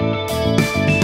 Música